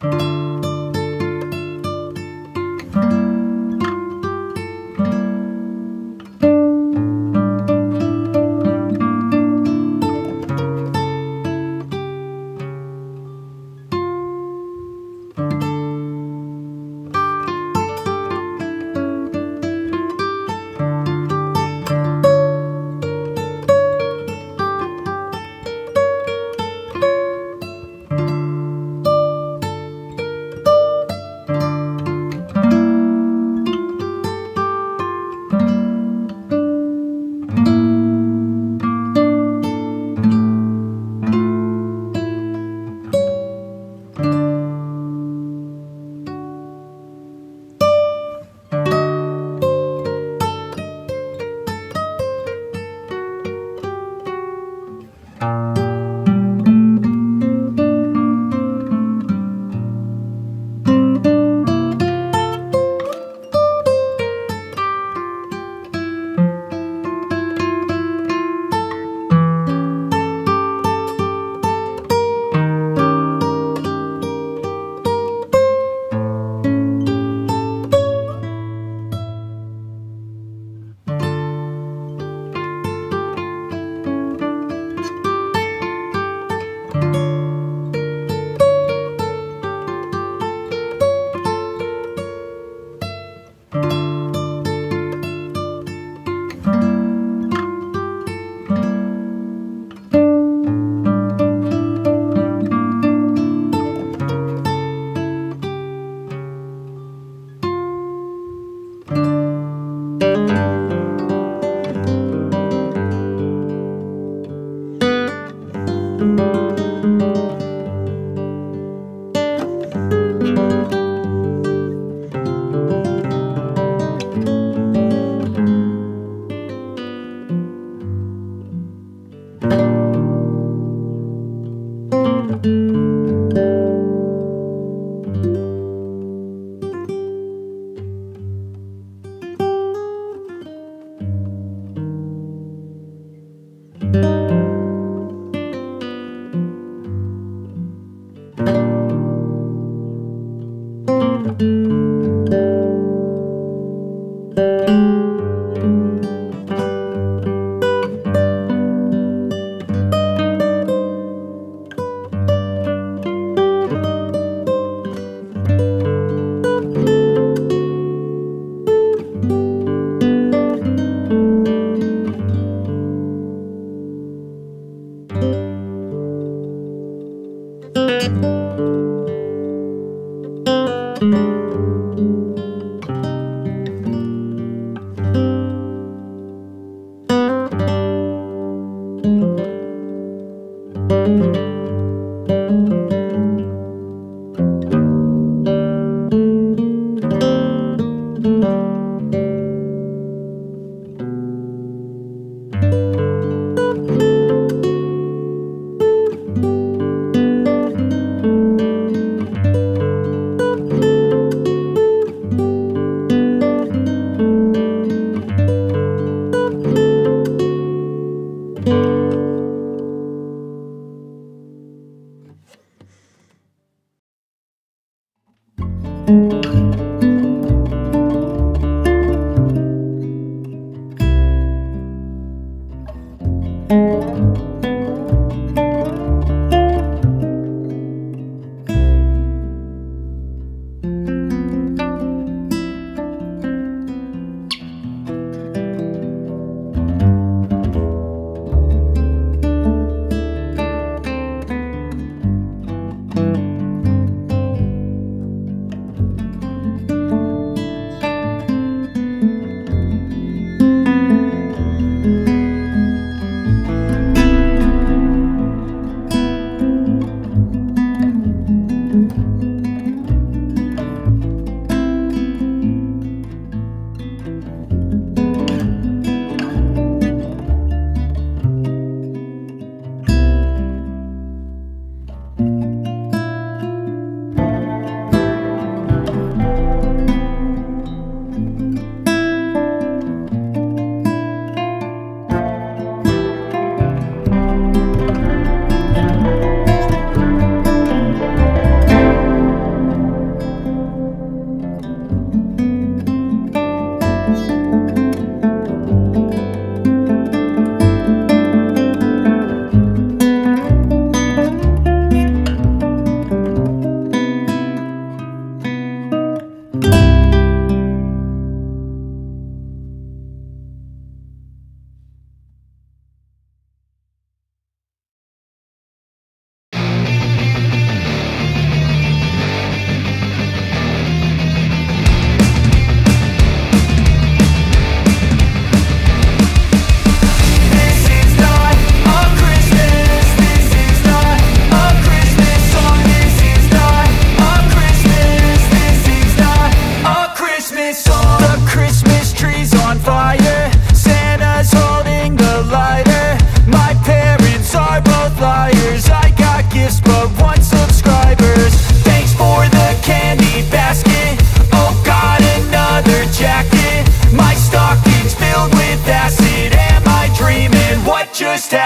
Thank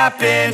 happen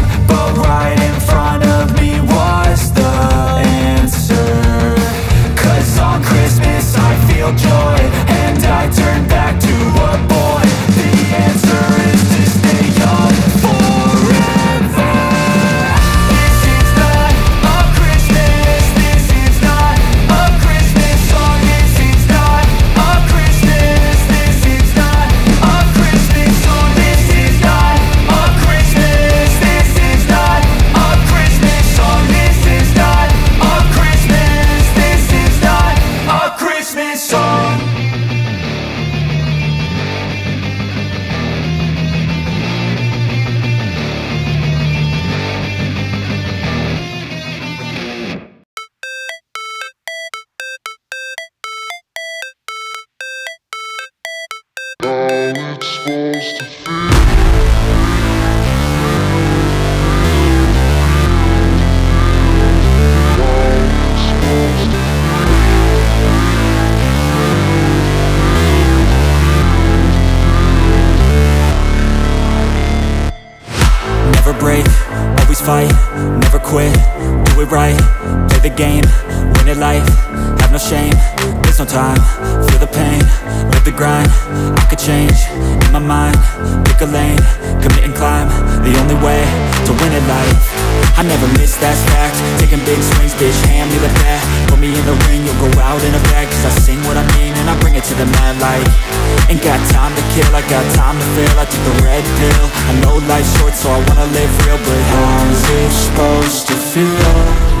never quit, do it right, play the game, win it life, have no shame, there's no time, feel the pain, live the grind, I could change, in my mind, pick a lane, commit and climb, the only way to win at life, I never miss, that's fact, taking big swings, bitch, hand me the bat, put me in the ring, you'll go out in a bag, cause I sing what I mean, and I bring it to the mad light, ain't got time to kill, I got time to feel, I took the red pill, I know life's short, so I wanna live real, but how's it supposed to feel?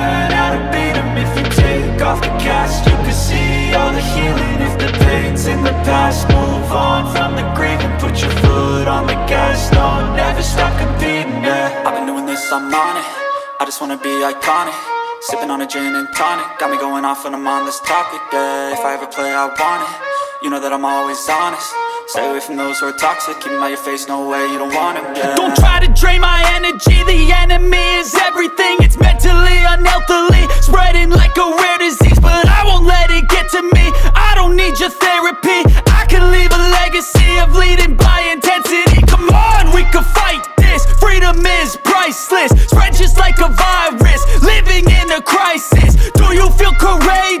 off the cast, you can see all the healing If the pain's in the past, move on from the grave And put your foot on the gas, no, never stop competing, yeah. I've been doing this, I'm on it. I just wanna be iconic. Sipping on a gin and tonic. Got me going off when I'm on this topic, yeah. If I ever play, I want it. You know that I'm always honest. Stay away from those who are toxic. Keep 'em out your face, no way, you don't want 'em, yeah. Don't try to drain my energy. The enemy is everything. It's mentally, unhealthily Spreading like a rare disease to me. I don't need your therapy. I can leave a legacy Of leading by intensity. Come on, we can fight this. Freedom is priceless. Spread just like a virus. Living in a crisis. Do you feel courageous?